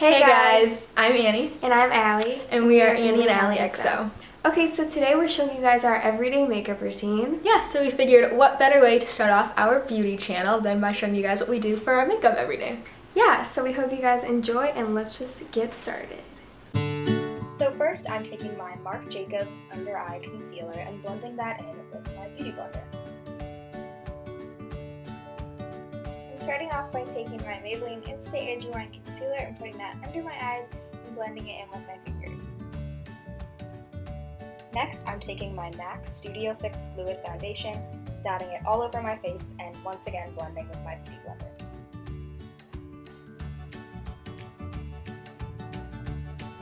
I'm Annie. And I'm Ally. And we are Annie and Ally XO. Okay, so today we're showing you guys our everyday makeup routine. Yeah, so we figured what better way to start off our beauty channel than by showing you guys what we do for our makeup every day. Yeah, so we hope you guys enjoy and let's just get started. So first I'm taking my Marc Jacobs Under Eye Concealer and blending that in with my Beauty Blender. Starting off by taking my Maybelline Instantly Age Rewind Concealer and putting that under my eyes and blending it in with my fingers. Next, I'm taking my MAC Studio Fix Fluid Foundation, dotting it all over my face, and once again blending with my Beauty Blender.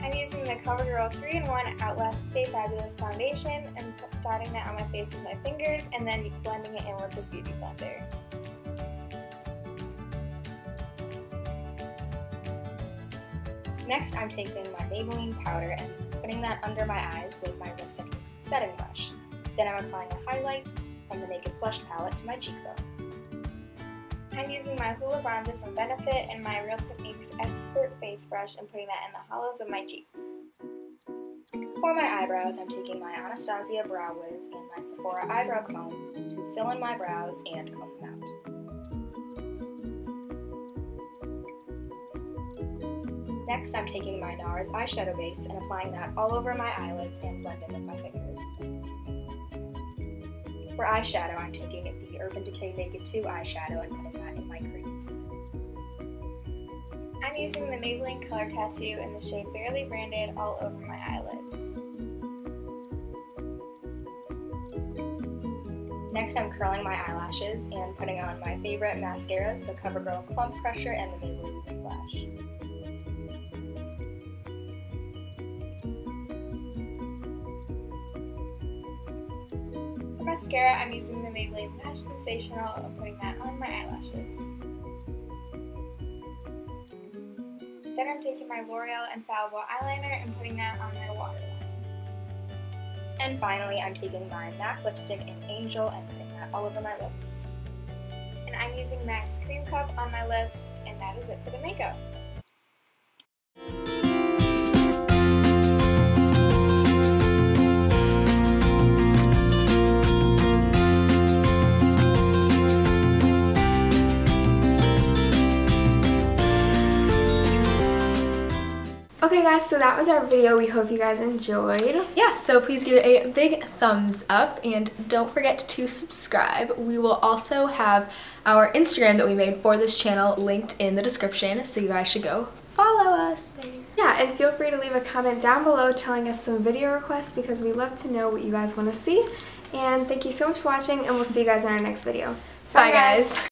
I'm using the CoverGirl 3-in-1 Outlast Stay Fabulous Foundation and dotting that on my face with my fingers and then blending it in with the Beauty Blender. Next, I'm taking my Maybelline powder and putting that under my eyes with my Techniques setting brush. Then I'm applying a highlight from the Naked Flush palette to my cheekbones. I'm using my Hoola bronzer from Benefit and my Real Techniques Expert Face Brush and putting that in the hollows of my cheeks. For my eyebrows, I'm taking my Anastasia Brow Wiz and my Sephora Eyebrow Comb to fill in my brows and comb them out. Next, I'm taking my NARS eyeshadow base and applying that all over my eyelids and blending with my fingers. For eyeshadow, I'm taking the Urban Decay Naked 2 eyeshadow and putting that in my crease. I'm using the Maybelline Color Tattoo in the shade Barely Branded all over my eyelids. Next, I'm curling my eyelashes and putting on my favorite mascaras, the CoverGirl Clump Crusher and the Maybelline Flash. Mascara, I'm using the Maybelline Lash Sensational and putting that on my eyelashes. Then I'm taking my L'Oreal Infallible Eyeliner and putting that on my waterline. And finally, I'm taking my MAC lipstick in Angel and putting that all over my lips. And I'm using MAC's Creme Cup on my lips, and that is it for the makeup. Okay guys, so that was our video. We hope you guys enjoyed. Yeah, so please give it a big thumbs up and don't forget to subscribe. We will also have our Instagram that we made for this channel linked in the description, so you guys should go follow us there. Yeah, and feel free to leave a comment down below telling us some video requests because we love to know what you guys want to see. And thank you so much for watching and we'll see you guys in our next video. Bye, Bye guys.